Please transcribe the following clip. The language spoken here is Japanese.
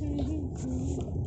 Hehehehe